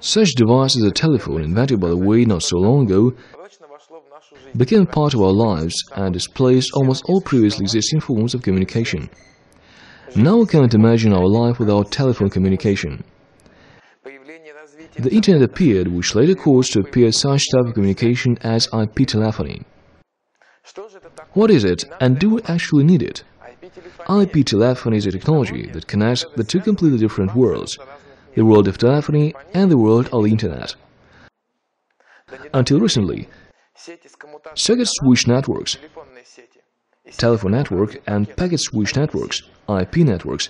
Such device as a telephone, invented by the way not so long ago, became part of our lives and displaced almost all previously existing forms of communication. Now we can't imagine our life without telephone communication. The internet appeared, which later caused to appear such type of communication as IP telephony. What is it, and do we actually need it? IP telephony is a technology that connects the two completely different worlds, the world of telephony and the world of the Internet. Until recently, circuit switch networks, telephone network and packet switch networks, IP networks,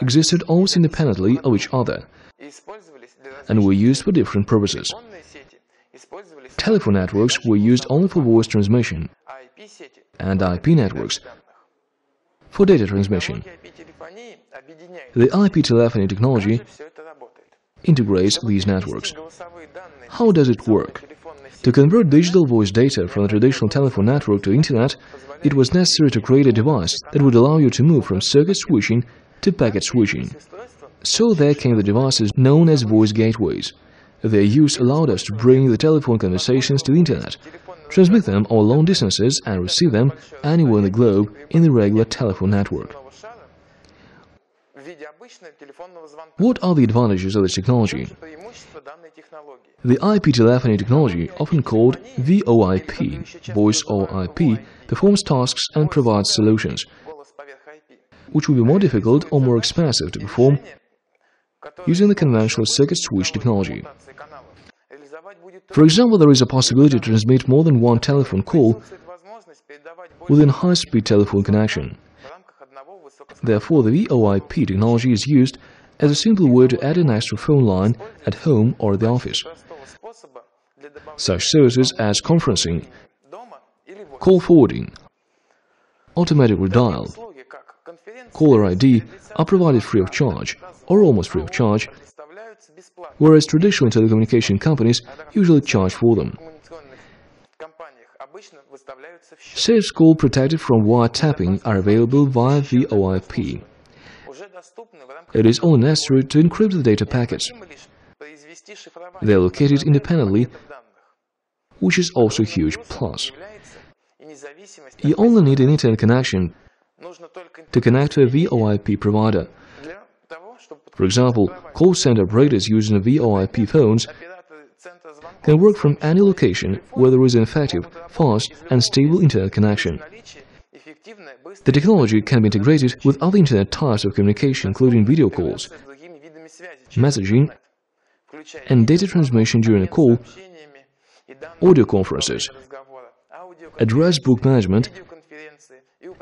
existed almost independently of each other and were used for different purposes. Telephone networks were used only for voice transmission, and IP networks for data transmission. The IP telephony technology integrates these networks. How does it work? To convert digital voice data from the traditional telephone network to internet, it was necessary to create a device that would allow you to move from circuit switching to packet switching. So there came the devices known as voice gateways. Their use allowed us to bring the telephone conversations to the internet, transmit them over long distances and receive them anywhere in the globe in the regular telephone network. What are the advantages of this technology? The IP telephony technology, often called VoIP, voice over IP, performs tasks and provides solutions, which would be more difficult or more expensive to perform using the conventional circuit switch technology. For example, there is a possibility to transmit more than one telephone call within high-speed telephone connection. Therefore, the VoIP technology is used as a simple way to add an extra phone line at home or at the office. Such services as conferencing, call forwarding, automatic redial, caller ID are provided free of charge or almost free of charge whereas traditional telecommunication companies usually charge for them. Safe school protected from wiretapping are available via the VoIP. It is only necessary to encrypt the data packets. They are located independently, which is also a huge plus. You only need an internet connection to connect to a VoIP provider. For example, call center operators using VoIP phones can work from any location where there is an effective, fast and stable internet connection. The technology can be integrated with other internet types of communication, including video calls, messaging, and data transmission during a call, audio conferences, address book management,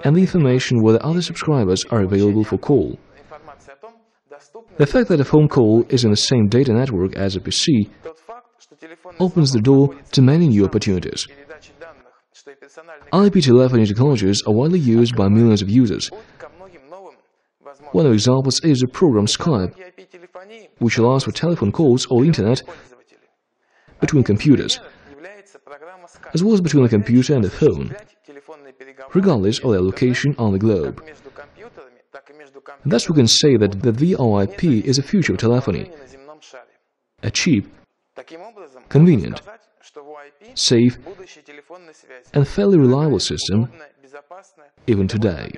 and the information whether other subscribers are available for call. The fact that a phone call is in the same data network as a PC opens the door to many new opportunities. IP telephony technologies are widely used by millions of users. One of the examples is the program Skype, which allows for telephone calls or internet between computers, as well as between a computer and a phone, regardless of their location on the globe. And thus we can say that the VoIP is a future telephony, a cheap, convenient, safe, and fairly reliable system even today.